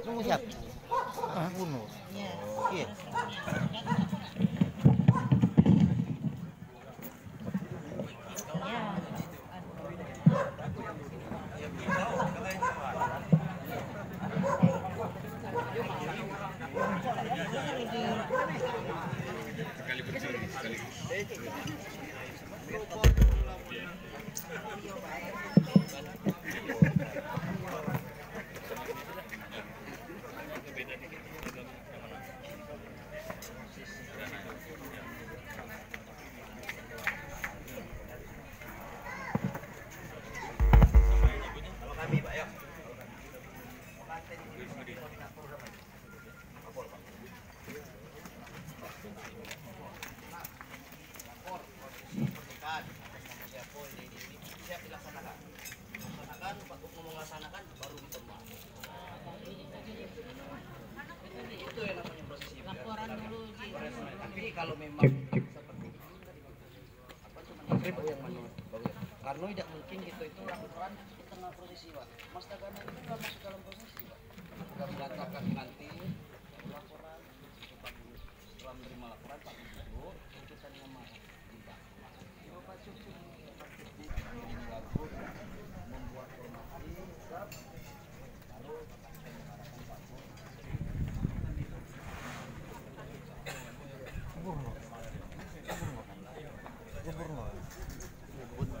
Siap. Ah, bunuh. Iya kalau memang Cek, cek. seperti ini apa cuma yang yang mana bagus. Karena tidak mungkin gitu itu laporan di tengah prosesi pak. Mas Tagana itu kan masuk dalam prosesi pak. Sudah mengatakan nanti laporan cepat dulu. setelah menerima laporan Pak Guru tuntutan yang mana? Ini Bapak cukup lagu membuat formasi lalu saya mengharapkan Pak Guru Bunuh. Bunuh. Bunuh.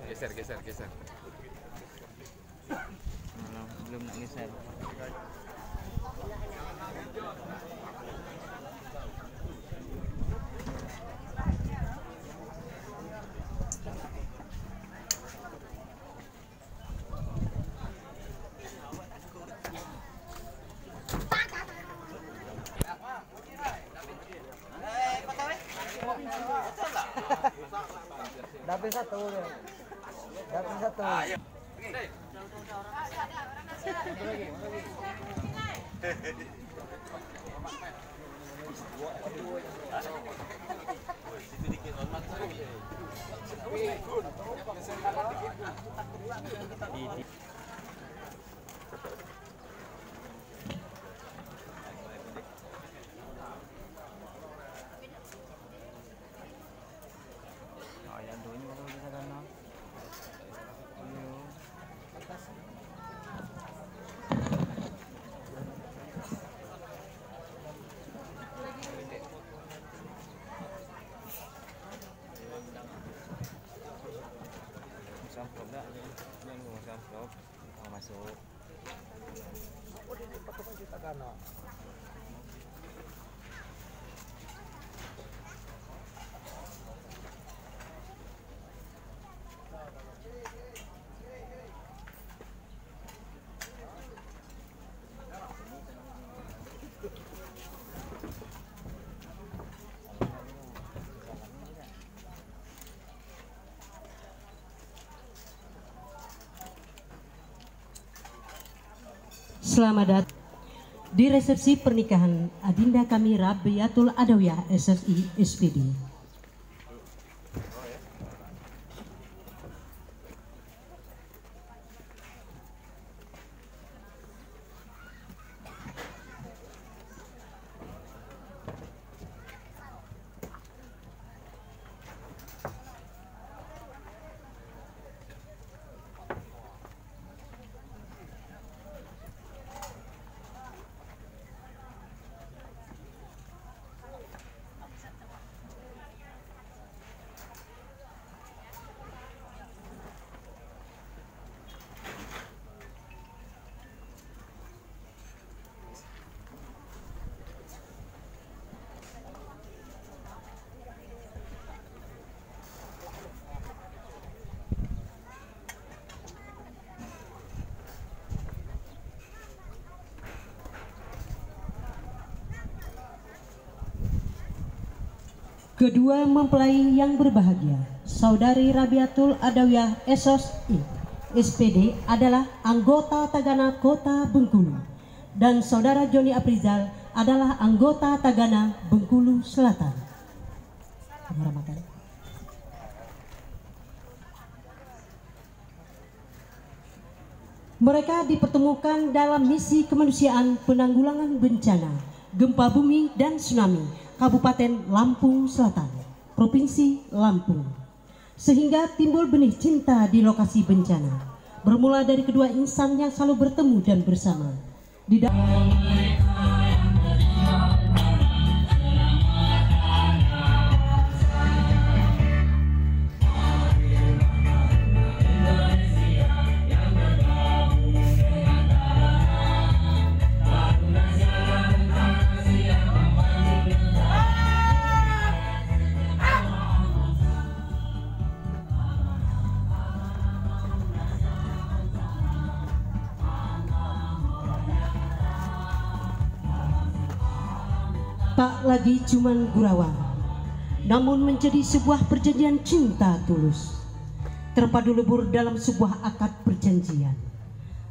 Geser, geser, geser. Belum, belum nak geser. Dapin satu. Dapin satu. Oh, Selamat datang di resepsi pernikahan Adinda kami Rabiatul Adawiyah SFI SPD. Kedua mempelai yang berbahagia, Saudari Rabiatul Adawiyah Esos I, SPD adalah anggota Tagana Kota Bengkulu. Dan Saudara Joni Aprizal adalah anggota Tagana Bengkulu Selatan. Mereka dipertemukan dalam misi kemanusiaan penanggulangan bencana, gempa bumi dan tsunami, Kabupaten Lampung Selatan, Provinsi Lampung. Sehingga timbul benih cinta di lokasi bencana. Bermula dari kedua insan yang selalu bertemu dan bersama. Di dalam tak lagi cuman gurauan, namun menjadi sebuah perjanjian cinta tulus. Terpadu lebur dalam sebuah akad perjanjian.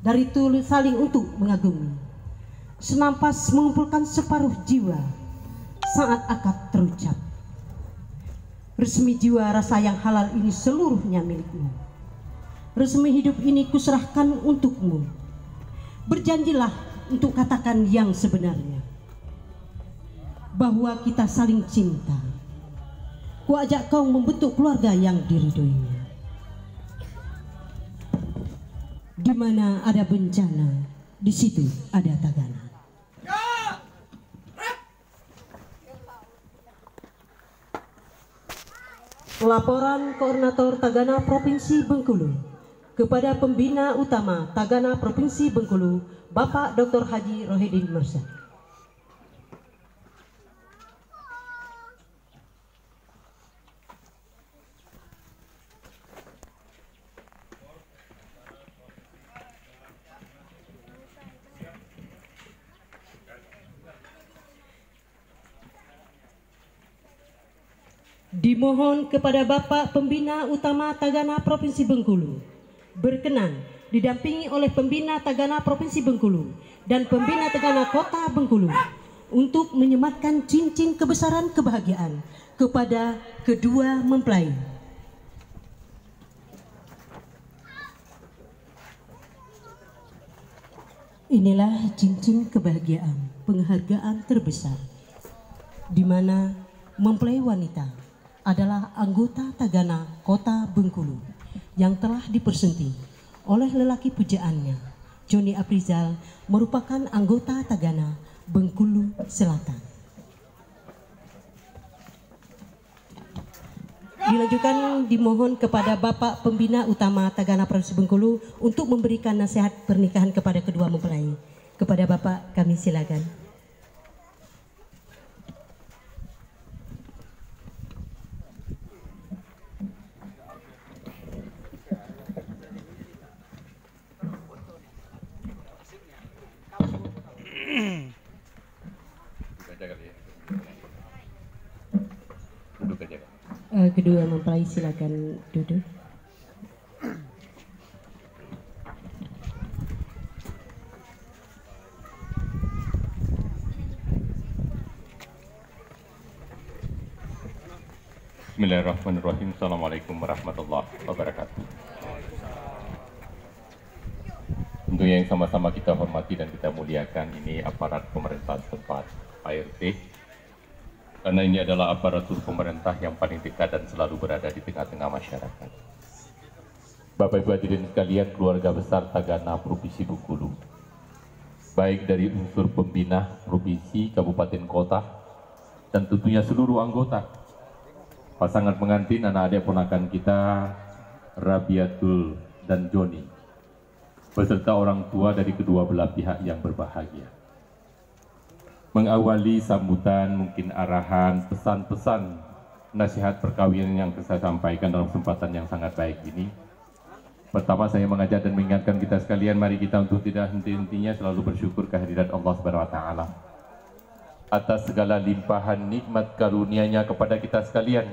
Dari itu saling untuk mengagumi. Senampas mengumpulkan separuh jiwa saat akad terucap. Resmi jiwa rasa yang halal ini seluruhnya milikmu. Resmi hidup ini kuserahkan untukmu. Berjanjilah untuk katakan yang sebenarnya bahwa kita saling cinta. Kuajak kau membentuk keluarga yang diridhoinya. Di mana ada bencana, di situ ada tagana. Laporan Koordinator Tagana Provinsi Bengkulu kepada Pembina Utama Tagana Provinsi Bengkulu, Bapak Dr. Haji Rohidin Mersa. Dimohon kepada Bapak Pembina Utama Tagana Provinsi Bengkulu berkenan didampingi oleh Pembina Tagana Provinsi Bengkulu dan Pembina Tagana Kota Bengkulu untuk menyematkan cincin kebesaran kebahagiaan kepada kedua mempelai. Inilah cincin kebahagiaan, penghargaan terbesar di mana mempelai wanita adalah anggota Tagana Kota Bengkulu yang telah dipersunting oleh lelaki pujaannya. Joni Aprizal merupakan anggota Tagana Bengkulu Selatan. Dilanjutkan dimohon kepada Bapak Pembina Utama Tagana Provinsi Bengkulu untuk memberikan nasihat pernikahan kepada kedua mempelai. Kepada Bapak kami silakan. Duduk aja. Kak. Eh, kedua mempelai silakan duduk. Bismillahirrahmanirrahim. Assalamualaikum warahmatullahi wabarakatuh. Tentunya yang sama-sama kita hormati dan kita muliakan ini aparat pemerintah setempat ART karena ini adalah aparatur pemerintah yang paling dekat dan selalu berada di tengah-tengah masyarakat. Bapak Ibu hadirin sekalian, keluarga besar Tagana Provinsi Bengkulu, baik dari unsur pembina provinsi, kabupaten, kota, dan tentunya seluruh anggota pasangan pengantin anak adik ponakan kita Rabiatul dan Joni beserta orang tua dari kedua belah pihak yang berbahagia mengawali sambutan mungkin arahan pesan-pesan nasihat perkawinan yang saya sampaikan dalam kesempatan yang sangat baik ini pertama saya mengajak dan mengingatkan kita sekalian mari kita untuk tidak henti-hentinya selalu bersyukur kehadiran Allah Subhanahu wa taala atas segala limpahan nikmat karunia-Nya kepada kita sekalian.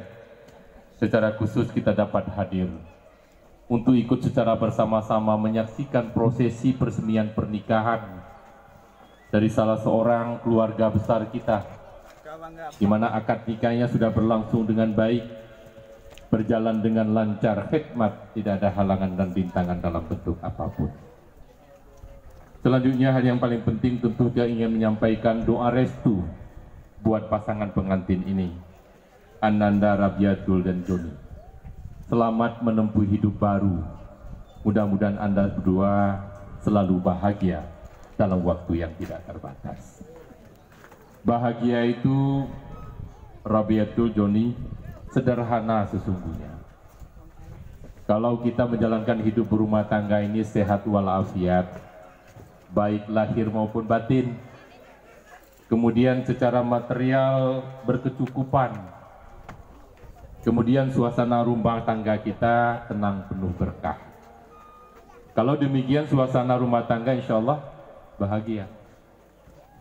Secara khusus kita dapat hadir untuk ikut secara bersama-sama menyaksikan prosesi persemian pernikahan dari salah seorang keluarga besar kita di mana akad nikahnya sudah berlangsung dengan baik berjalan dengan lancar khidmat tidak ada halangan dan rintangan dalam bentuk apa pun Selanjutnya hal yang paling penting tentu dia ingin menyampaikan doa restu buat pasangan pengantin ini. Ananda Rabiatul dan Joni. Selamat menempuh hidup baru. Mudah-mudahan Anda berdua selalu bahagia dalam waktu yang tidak terbatas. Bahagia itu Rabiatul Joni sederhana sesungguhnya. Kalau kita menjalankan hidup berumah tangga ini sehat walafiat, baik lahir maupun batin, kemudian secara material berkecukupan, kemudian suasana rumah tangga kita tenang penuh berkah. Kalau demikian suasana rumah tangga insya Allah bahagia.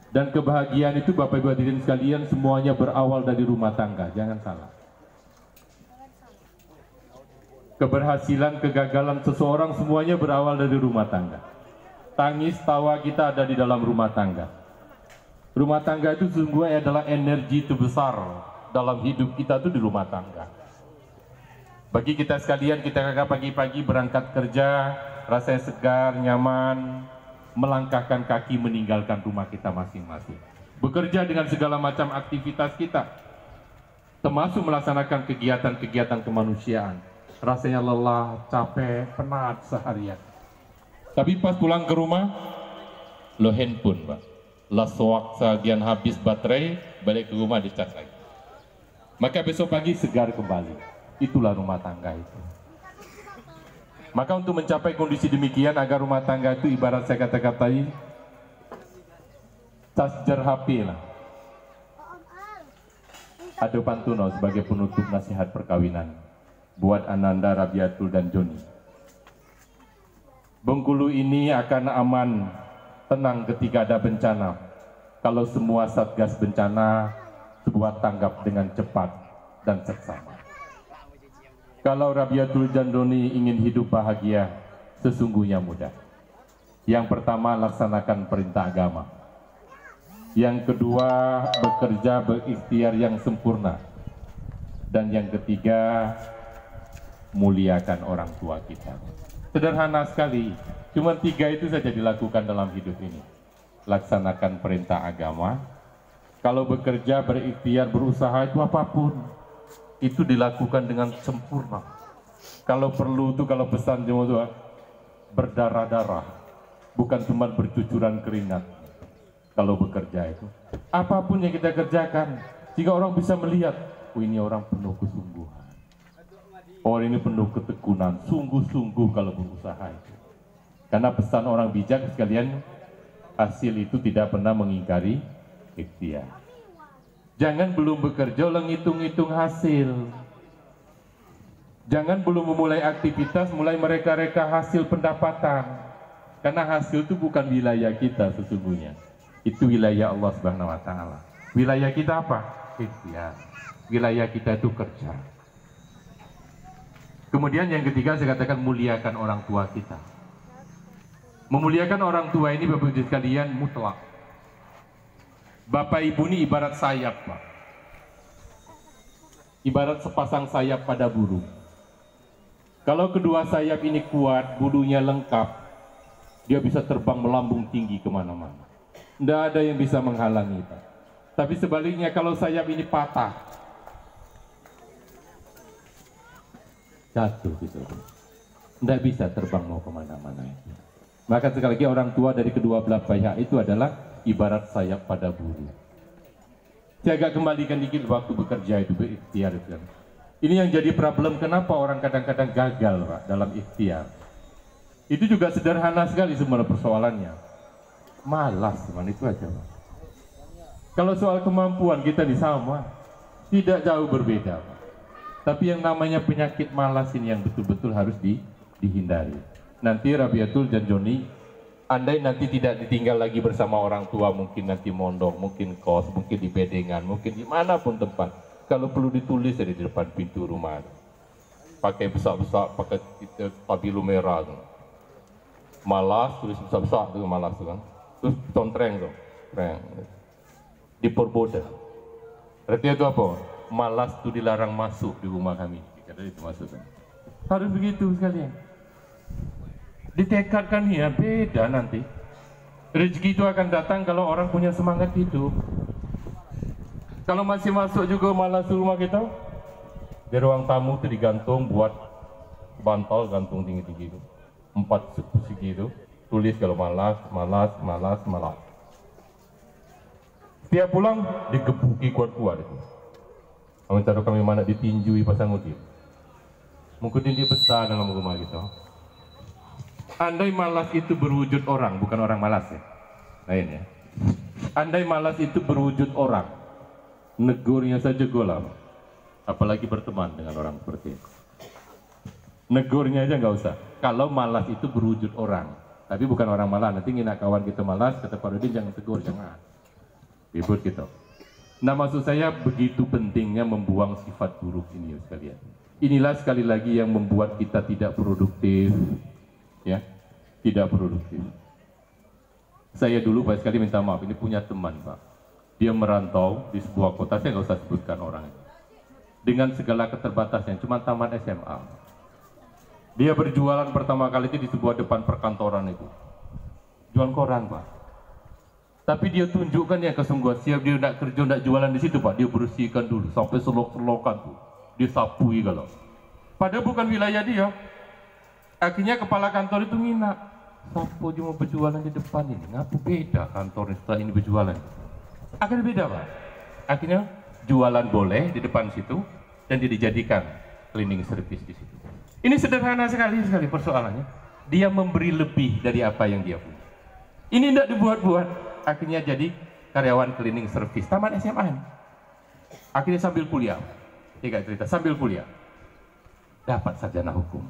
Dan kebahagiaan itu Bapak Ibu hadirin sekalian semuanya berawal dari rumah tangga, jangan salah. Keberhasilan, kegagalan seseorang semuanya berawal dari rumah tangga. Tangis, tawa kita ada di dalam rumah tangga. Rumah tangga itu sesungguhnya adalah energi terbesar dalam hidup kita itu di rumah tangga. Bagi kita sekalian, kita kakak pagi-pagi berangkat kerja, rasanya segar, nyaman, melangkahkan kaki meninggalkan rumah kita masing-masing. Bekerja dengan segala macam aktivitas kita, termasuk melaksanakan kegiatan-kegiatan kemanusiaan. Rasanya lelah, capek, penat seharian. Tapi pas pulang ke rumah, lo handphone, Pak. Waktu gian habis baterai, balik ke rumah dicas lagi. Maka besok pagi segar kembali. Itulah rumah tangga itu. Maka untuk mencapai kondisi demikian agar rumah tangga itu ibarat saya kata-katai tasjar HP lah. Ada Pantuno sebagai penutup nasihat perkawinan buat Ananda, Rabiatul dan Joni. Bengkulu ini akan aman, tenang ketika ada bencana. Kalau semua satgas bencana sebuah tanggap dengan cepat dan seksama. Kalau Rabiatul Jandoni ingin hidup bahagia, sesungguhnya mudah. Yang pertama, laksanakan perintah agama. Yang kedua, bekerja berikhtiar yang sempurna. Dan yang ketiga, muliakan orang tua kita. Sederhana sekali, cuma tiga itu saja dilakukan dalam hidup ini. Laksanakan perintah agama. Kalau bekerja, berikhtiar, berusaha itu apa pun itu dilakukan dengan sempurna. Kalau perlu itu kalau pesan jemaah berdarah-darah, bukan cuma bercucuran keringat. Kalau bekerja itu, apa pun yang kita kerjakan, jika orang bisa melihat, oh ini orang penuh kesungguhan. Orang ini penuh ketekunan, sungguh-sungguh kalau berusaha itu. Karena pesan orang bijak sekalian, hasil itu tidak pernah mengingkari ikhtiar. Jangan belum bekerja ulang hitung-hitung hasil. Jangan belum memulai aktivitas, mulai mereka-reka hasil pendapatan. Karena hasil itu bukan wilayah kita sesungguhnya. Itu wilayah Allah Subhanahu wa taala. Wilayah kita apa? Ikhtiar. Wilayah kita itu kerja. Kemudian yang ketiga saya katakan muliakan orang tua kita. Memuliakan orang tua ini Bapak Ibu sekalian mutlak Bapak Ibu ini ibarat sayap, Pak. Ibarat sepasang sayap pada burung. Kalau kedua sayap ini kuat, bulunya lengkap, dia bisa terbang melambung tinggi ke mana-mana. Tidak ada yang bisa menghalangi Pak. Tapi sebaliknya kalau sayap ini patah, jatuh gitu. Tidak bisa terbang mau ke mana-mana. Maka sekali lagi orang tua dari kedua belah pihak itu adalah ibarat sayap pada burung. Agak kembalikan dikit waktu bekerja itu berikhtiar itu. Ini yang jadi problem kenapa orang kadang-kadang gagal Pak dalam ikhtiar. Itu juga sederhana sekali semua persoalannya. Malas teman itu aja Pak. Kalau soal kemampuan kita di sama, tidak jauh berbeda Pak. Tapi yang namanya penyakit malas ini yang betul-betul harus di, dihindari. Nanti Rabiatul dan Joni andai nanti tidak ditinggal lagi bersama orang tua, mungkin nanti mondok, mungkin kos, mungkin di bedengan, mungkin di mana pun tempat. Kalau perlu ditulis dari depan pintu rumah. Pakai besar-besar, pakai kita pabilu merah tu. Malas, tulis besar-besar tu malas tu kan. Terus contreng tu. Treng. Diperboda. Artinya itu apa? Malas tu dilarang masuk di rumah kami. Kata itu maksudnya. Harus begitu sekalian ditekadkan ya beda nanti Rezeki itu akan datang kalau orang punya semangat hidup. Kalau masih masuk juga malas rumah kita, di ruang tamu itu digantung buat bantal gantung tinggi-tinggi itu. Empat segi itu. Tulis kalau malas, malas, malas, malas. Setiap pulang digebuki kuat-kuat itu. Kami taruh kami mana ditinjui pasang udip. Mungkin dia besar dalam rumah kita. Andai malas itu berwujud orang, bukan orang malas ya. Lain ya. Andai malas itu berwujud orang, negurnya saja golam. Apalagi berteman dengan orang seperti itu. Negurnya aja nggak usah. Kalau malas itu berwujud orang, tapi bukan orang malas. Nanti ngina kawan kita malas, kata Pak Rudin jangan tegur, jangan. Ribut gitu. Nah maksud saya begitu pentingnya membuang sifat buruk ini ya sekalian. Inilah sekali lagi yang membuat kita tidak produktif, ya, tidak produktif. Saya dulu Pak sekali minta maaf, ini punya teman Pak. Dia merantau di sebuah kota, saya nggak usah sebutkan orangnya. Dengan segala keterbatasan, cuma taman SMA. Dia berjualan pertama kali itu di sebuah depan perkantoran itu. Jual koran Pak. Tapi dia tunjukkan ya kesungguhan siap dia nak kerja nak jualan di situ Pak. Dia bersihkan dulu sampai selok-selokan tuh. Dia sapui kalau. Padahal bukan wilayah dia. Akhirnya kepala kantor itu minta. Sapu cuma berjualan di depan ini. Ngapa beda kantor setelah ini berjualan? Akhirnya beda Pak. Akhirnya jualan boleh di depan situ dan dijadikan cleaning service di situ. Ini sederhana sekali sekali persoalannya. Dia memberi lebih dari apa yang dia punya. Ini tidak dibuat-buat akhirnya jadi karyawan cleaning service taman SMA akhirnya sambil kuliah tiga cerita sambil kuliah dapat sarjana hukum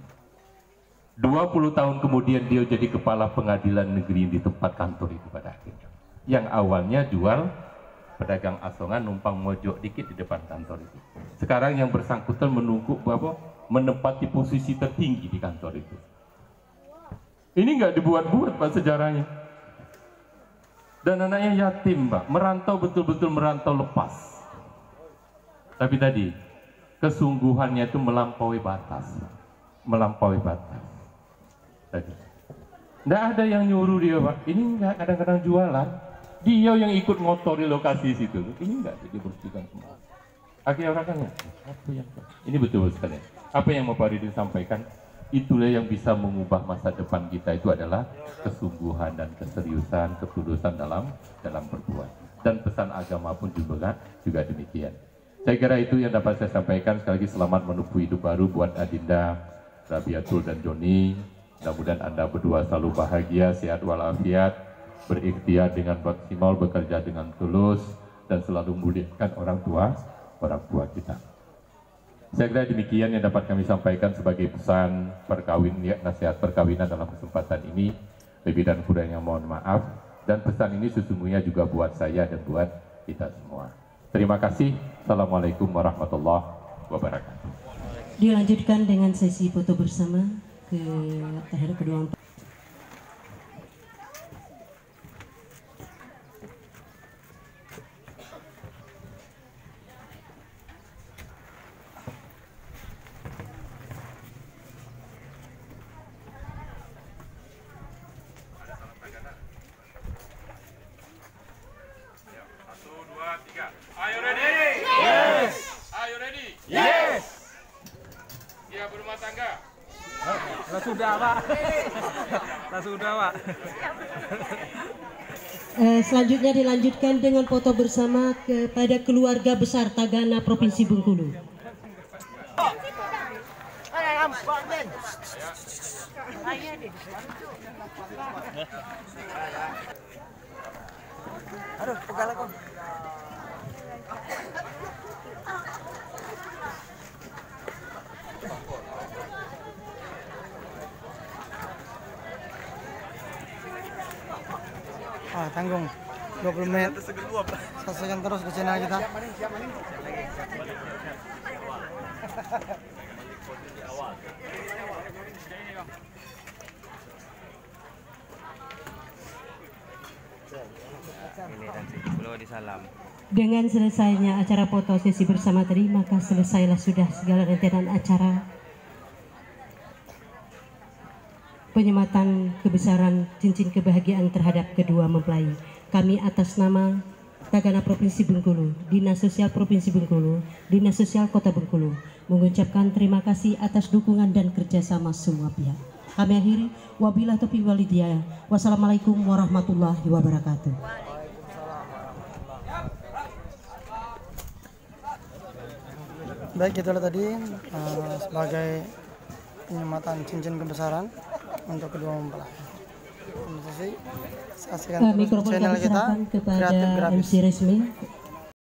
20 tahun kemudian dia jadi kepala pengadilan negeri di tempat kantor itu pada akhirnya. Yang awalnya jual pedagang asongan numpang mojok dikit di depan kantor itu. Sekarang yang bersangkutan menunggu bahwa menempati posisi tertinggi di kantor itu. Ini nggak dibuat-buat pak sejarahnya. Dan anaknya yatim mbak merantau betul-betul merantau lepas. Tapi tadi kesungguhannya itu melampaui batas. Melampaui batas tadi tidak ada yang nyuruh dia pak ini enggak kadang-kadang jualan dia yang ikut ngotori lokasi situ ini enggak dia bersihkan semua akhirnya orang kan apa yang ini betul sekali apa yang mau Pak Ridin sampaikan itulah yang bisa mengubah masa depan kita itu adalah kesungguhan dan keseriusan, ketulusan dalam dalam berbuat. Dan pesan agama pun juga juga demikian. Saya kira itu yang dapat saya sampaikan. Sekali lagi selamat menempuh hidup baru buat Adinda, Rabiatul dan Joni. Mudah-mudahan Anda berdua selalu bahagia, sehat walafiat, berikhtiar dengan maksimal, bekerja dengan tulus, dan selalu muliakan orang tua, orang tua kita. Saya kira demikian yang dapat kami sampaikan sebagai pesan perkawin, ya, nasihat perkawinan dalam kesempatan ini. Lebih dan kurangnya mohon maaf. Dan pesan ini sesungguhnya juga buat saya dan buat kita semua. Terima kasih. Assalamualaikum warahmatullahi wabarakatuh. Dilanjutkan dengan sesi foto bersama ke terhadap kedua selanjutnya dilanjutkan dengan foto bersama kepada keluarga besar Tagana Provinsi Bengkulu. Aduh, pegal aku. Ah, tanggung. 20 menit. Saksikan terus ke channel kita Dengan selesainya acara foto sesi bersama tadi, maka selesailah sudah segala rentetan acara penyematan kebesaran cincin kebahagiaan terhadap kedua mempelai. Kami atas nama Tagana Provinsi Bengkulu, Dinas Sosial Provinsi Bengkulu, Dinas Sosial Kota Bengkulu, mengucapkan terima kasih atas dukungan dan kerjasama semua pihak. Kami akhiri, wabillahi taufiq walhidayah. Wassalamualaikum warahmatullahi wabarakatuh. Baik itulah tadi eh, sebagai penyematan cincin kebesaran untuk kedua mempelai. Terima kasih. Saksikan terus channel kita Kreatif Grafis. MC Resmi